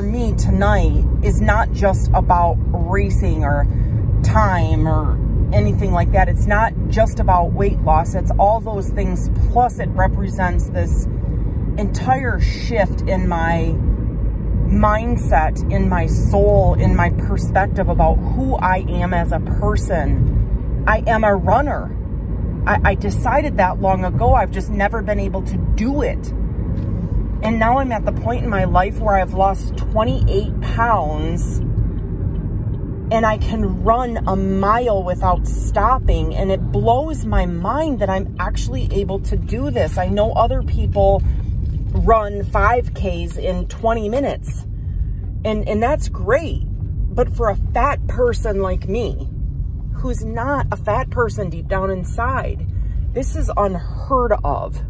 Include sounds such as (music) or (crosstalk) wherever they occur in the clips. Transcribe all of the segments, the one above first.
for me tonight is not just about racing or time or anything like that. It's not just about weight loss. It's all those things. Plus it represents this entire shift in my mindset, in my soul, in my perspective about who I am as a person. I am a runner. I, I decided that long ago. I've just never been able to do it. And now I'm at the point in my life where I've lost 28 pounds and I can run a mile without stopping. And it blows my mind that I'm actually able to do this. I know other people run 5Ks in 20 minutes. And, and that's great. But for a fat person like me, who's not a fat person deep down inside, this is unheard of.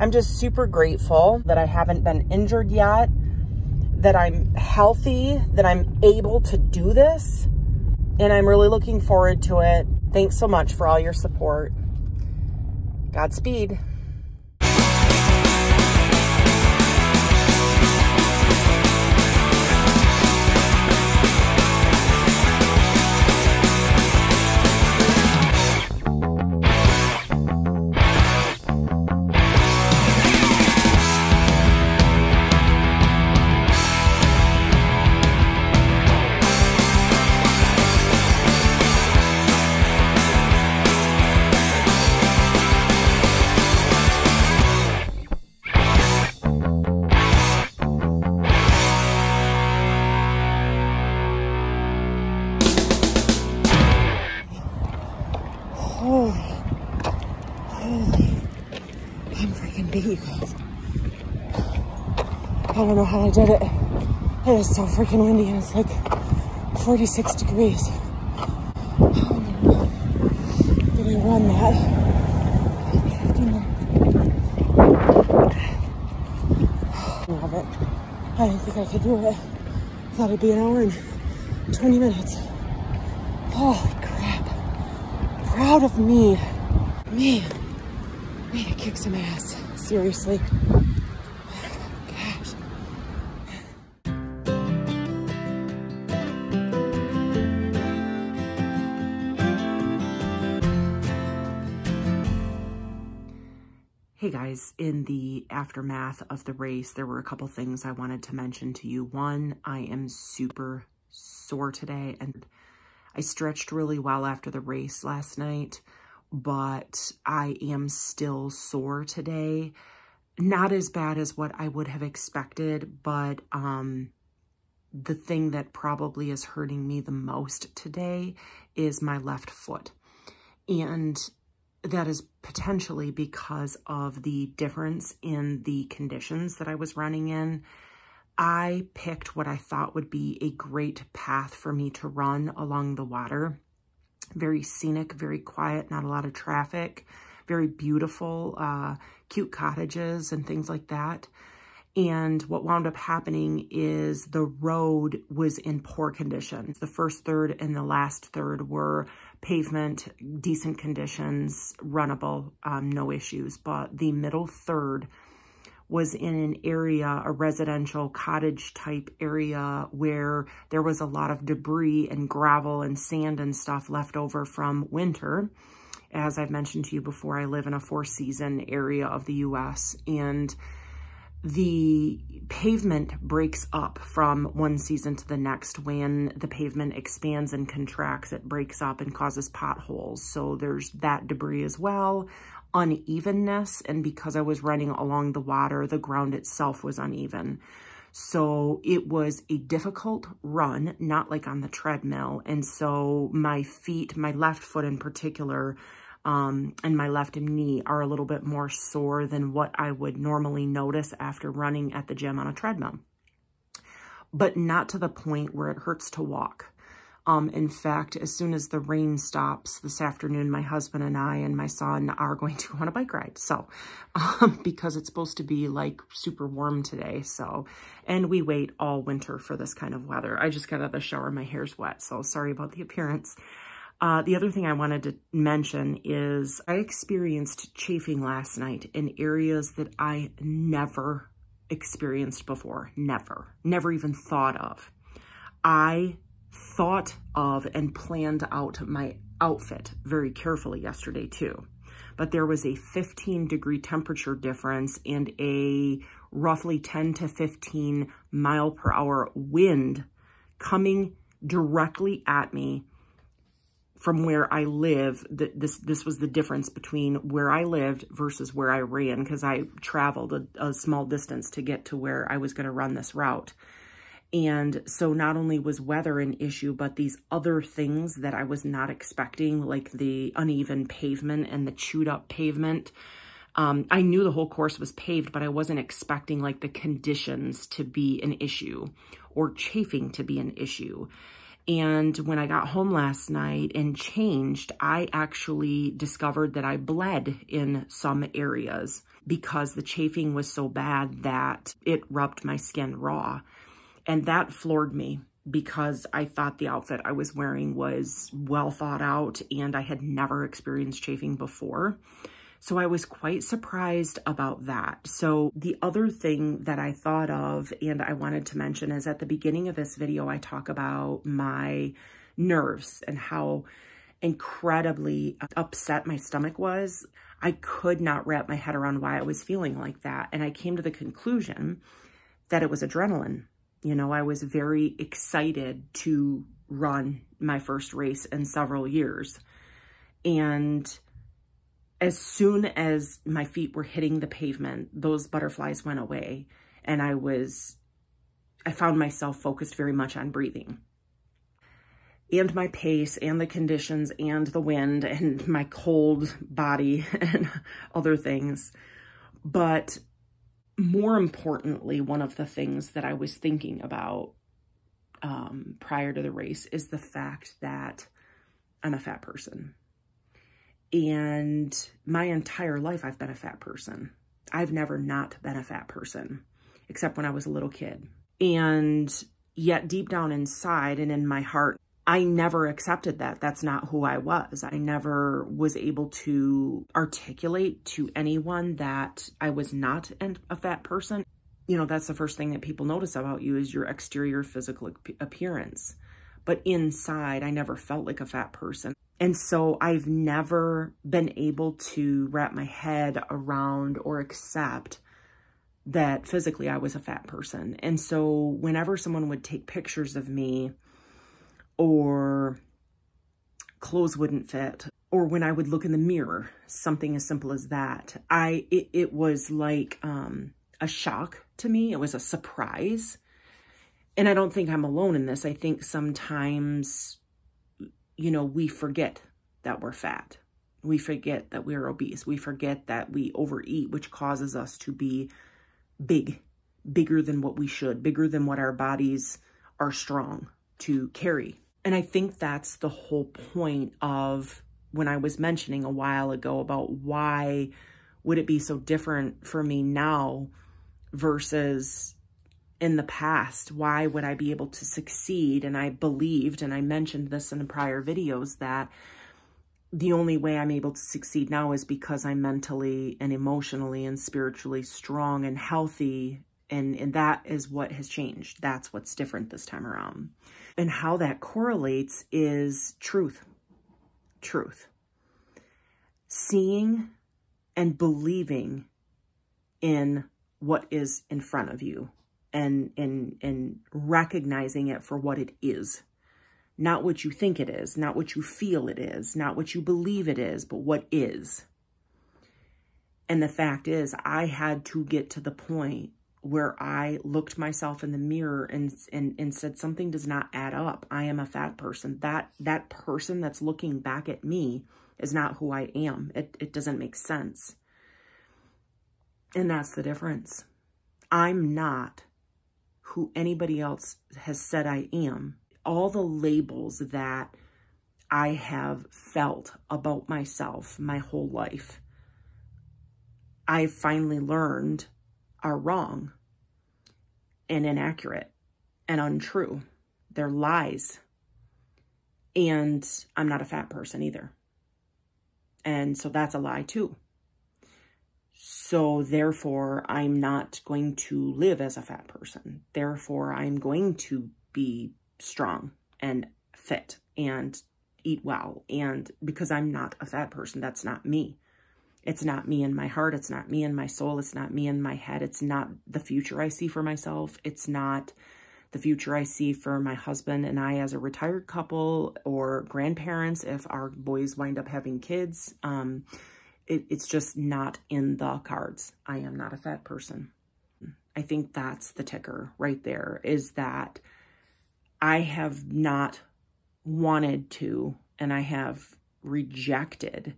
I'm just super grateful that I haven't been injured yet, that I'm healthy, that I'm able to do this. And I'm really looking forward to it. Thanks so much for all your support. Godspeed. Don't know how I did it. It is so freaking windy and it's like 46 degrees. Did I run that? 50 minutes. Love it. I didn't think I could do it. Thought it'd be an hour and 20 minutes. Holy crap. Proud of me. Man, need to kick some ass. Seriously. Hey guys, in the aftermath of the race, there were a couple things I wanted to mention to you. One, I am super sore today and I stretched really well after the race last night, but I am still sore today. Not as bad as what I would have expected, but um, the thing that probably is hurting me the most today is my left foot. And that is potentially because of the difference in the conditions that I was running in. I picked what I thought would be a great path for me to run along the water. Very scenic, very quiet, not a lot of traffic, very beautiful, uh, cute cottages and things like that. And what wound up happening is the road was in poor condition. The first third and the last third were pavement, decent conditions, runnable, um, no issues. But the middle third was in an area, a residential cottage type area where there was a lot of debris and gravel and sand and stuff left over from winter. As I've mentioned to you before, I live in a four season area of the US and the pavement breaks up from one season to the next. When the pavement expands and contracts, it breaks up and causes potholes. So there's that debris as well, unevenness. And because I was running along the water, the ground itself was uneven. So it was a difficult run, not like on the treadmill. And so my feet, my left foot in particular, um, and my left knee are a little bit more sore than what I would normally notice after running at the gym on a treadmill. But not to the point where it hurts to walk. Um, in fact, as soon as the rain stops this afternoon, my husband and I and my son are going to go on a bike ride. So, um, (laughs) because it's supposed to be like super warm today. So, and we wait all winter for this kind of weather. I just got out of the shower. My hair's wet. So sorry about the appearance. Uh, the other thing I wanted to mention is I experienced chafing last night in areas that I never experienced before. Never. Never even thought of. I thought of and planned out my outfit very carefully yesterday too. But there was a 15 degree temperature difference and a roughly 10 to 15 mile per hour wind coming directly at me from where I live. This this was the difference between where I lived versus where I ran because I traveled a, a small distance to get to where I was going to run this route. And so not only was weather an issue, but these other things that I was not expecting, like the uneven pavement and the chewed up pavement. Um, I knew the whole course was paved, but I wasn't expecting like the conditions to be an issue or chafing to be an issue. And when I got home last night and changed, I actually discovered that I bled in some areas because the chafing was so bad that it rubbed my skin raw. And that floored me because I thought the outfit I was wearing was well thought out and I had never experienced chafing before. So I was quite surprised about that. So the other thing that I thought of and I wanted to mention is at the beginning of this video, I talk about my nerves and how incredibly upset my stomach was. I could not wrap my head around why I was feeling like that. And I came to the conclusion that it was adrenaline. You know, I was very excited to run my first race in several years. And as soon as my feet were hitting the pavement, those butterflies went away. And I was, I found myself focused very much on breathing. And my pace and the conditions and the wind and my cold body (laughs) and other things. But more importantly, one of the things that I was thinking about um, prior to the race is the fact that I'm a fat person. And my entire life, I've been a fat person. I've never not been a fat person, except when I was a little kid. And yet deep down inside and in my heart, I never accepted that. That's not who I was. I never was able to articulate to anyone that I was not a fat person. You know, that's the first thing that people notice about you is your exterior physical appearance. But inside, I never felt like a fat person. And so I've never been able to wrap my head around or accept that physically I was a fat person. And so whenever someone would take pictures of me or clothes wouldn't fit or when I would look in the mirror, something as simple as that, I it, it was like um, a shock to me. It was a surprise. And I don't think I'm alone in this. I think sometimes you know, we forget that we're fat. We forget that we're obese. We forget that we overeat, which causes us to be big, bigger than what we should, bigger than what our bodies are strong to carry. And I think that's the whole point of when I was mentioning a while ago about why would it be so different for me now versus in the past, why would I be able to succeed? And I believed, and I mentioned this in the prior videos, that the only way I'm able to succeed now is because I'm mentally and emotionally and spiritually strong and healthy. And, and that is what has changed. That's what's different this time around. And how that correlates is truth. Truth. Seeing and believing in what is in front of you and, and, and recognizing it for what it is. Not what you think it is, not what you feel it is, not what you believe it is, but what is. And the fact is, I had to get to the point where I looked myself in the mirror and, and, and said, something does not add up. I am a fat person. That, that person that's looking back at me is not who I am. It, it doesn't make sense. And that's the difference. I'm not who anybody else has said I am. All the labels that I have felt about myself my whole life, I finally learned are wrong and inaccurate and untrue. They're lies. And I'm not a fat person either. And so that's a lie too. So therefore, I'm not going to live as a fat person. Therefore, I'm going to be strong and fit and eat well. And because I'm not a fat person, that's not me. It's not me in my heart. It's not me in my soul. It's not me in my head. It's not the future I see for myself. It's not the future I see for my husband and I as a retired couple or grandparents if our boys wind up having kids. Um, it, it's just not in the cards. I am not a fat person. I think that's the ticker right there is that I have not wanted to and I have rejected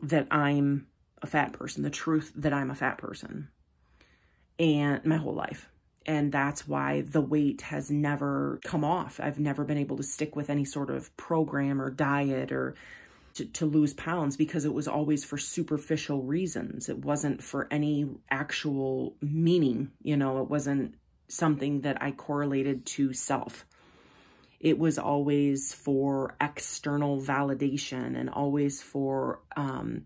that I'm a fat person, the truth that I'm a fat person and my whole life. And that's why the weight has never come off. I've never been able to stick with any sort of program or diet or to, to lose pounds because it was always for superficial reasons. It wasn't for any actual meaning. You know, it wasn't something that I correlated to self. It was always for external validation and always for um,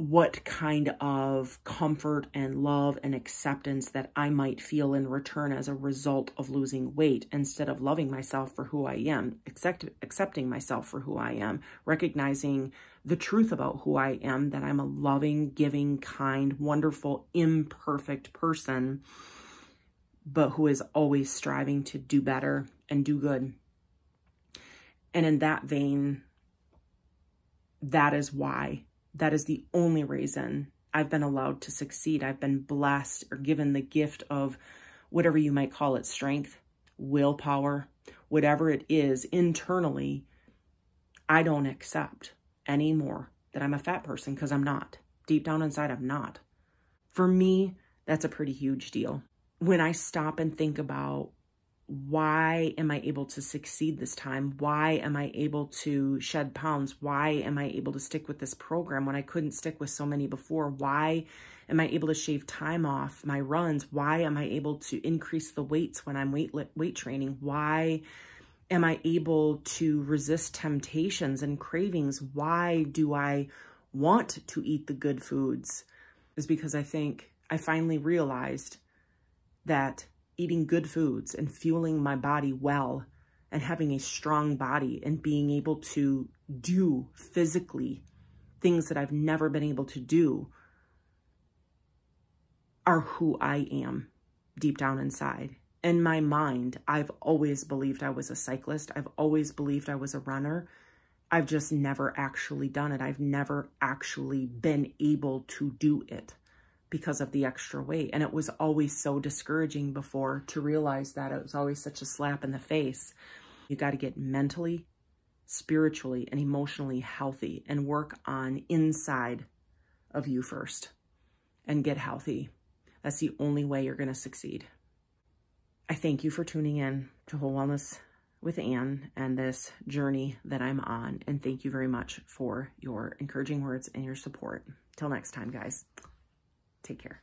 what kind of comfort and love and acceptance that I might feel in return as a result of losing weight instead of loving myself for who I am, accept, accepting myself for who I am, recognizing the truth about who I am, that I'm a loving, giving, kind, wonderful, imperfect person, but who is always striving to do better and do good. And in that vein, that is why that is the only reason I've been allowed to succeed. I've been blessed or given the gift of whatever you might call it strength, willpower, whatever it is internally. I don't accept anymore that I'm a fat person because I'm not. Deep down inside, I'm not. For me, that's a pretty huge deal. When I stop and think about why am I able to succeed this time? Why am I able to shed pounds? Why am I able to stick with this program when I couldn't stick with so many before? Why am I able to shave time off my runs? Why am I able to increase the weights when I'm weight weight training? Why am I able to resist temptations and cravings? Why do I want to eat the good foods? Is because I think I finally realized that eating good foods and fueling my body well and having a strong body and being able to do physically things that I've never been able to do are who I am deep down inside. In my mind, I've always believed I was a cyclist. I've always believed I was a runner. I've just never actually done it. I've never actually been able to do it because of the extra weight. And it was always so discouraging before to realize that it was always such a slap in the face. You got to get mentally, spiritually, and emotionally healthy and work on inside of you first and get healthy. That's the only way you're going to succeed. I thank you for tuning in to Whole Wellness with Ann and this journey that I'm on. And thank you very much for your encouraging words and your support. Till next time, guys. Take care.